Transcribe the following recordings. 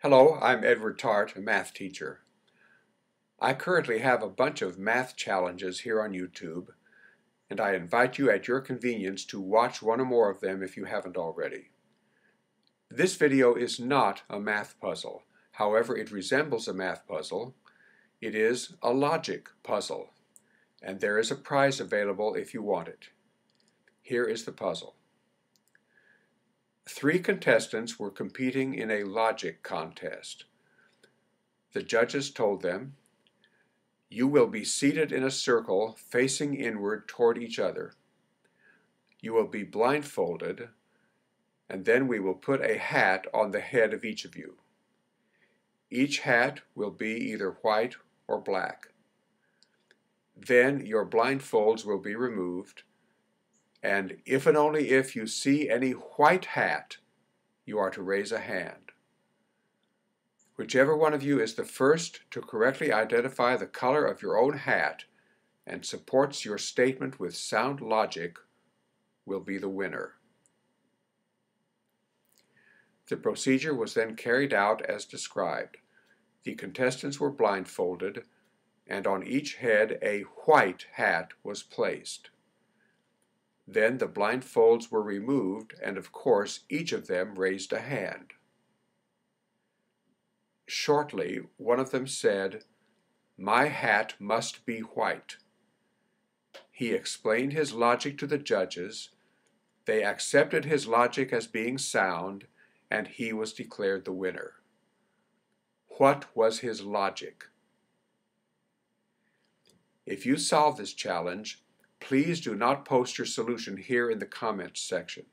Hello, I'm Edward Tarte, a math teacher. I currently have a bunch of math challenges here on YouTube, and I invite you at your convenience to watch one or more of them if you haven't already. This video is not a math puzzle. However, it resembles a math puzzle. It is a logic puzzle, and there is a prize available if you want it. Here is the puzzle. Three contestants were competing in a logic contest. The judges told them, You will be seated in a circle facing inward toward each other. You will be blindfolded, and then we will put a hat on the head of each of you. Each hat will be either white or black. Then your blindfolds will be removed, and if and only if you see any white hat, you are to raise a hand. Whichever one of you is the first to correctly identify the color of your own hat and supports your statement with sound logic will be the winner. The procedure was then carried out as described. The contestants were blindfolded, and on each head a white hat was placed. Then the blindfolds were removed, and of course each of them raised a hand. Shortly, one of them said, My hat must be white. He explained his logic to the judges. They accepted his logic as being sound, and he was declared the winner. What was his logic? If you solve this challenge, Please do not post your solution here in the comments section.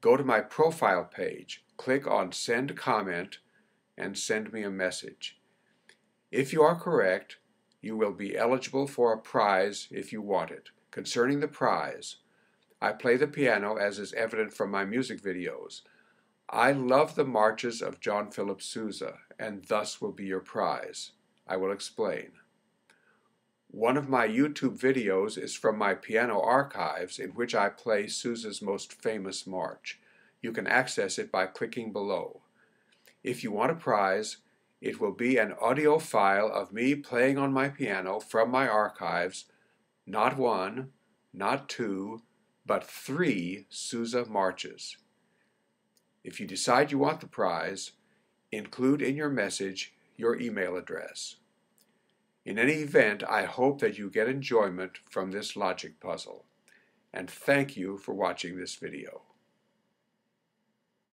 Go to my profile page, click on Send Comment, and send me a message. If you are correct, you will be eligible for a prize if you want it. Concerning the prize, I play the piano as is evident from my music videos. I love the marches of John Philip Sousa, and thus will be your prize. I will explain. One of my YouTube videos is from my piano archives in which I play Sousa's most famous march. You can access it by clicking below. If you want a prize, it will be an audio file of me playing on my piano from my archives, not one, not two, but three Sousa marches. If you decide you want the prize, include in your message your email address. In any event, I hope that you get enjoyment from this logic puzzle. And thank you for watching this video.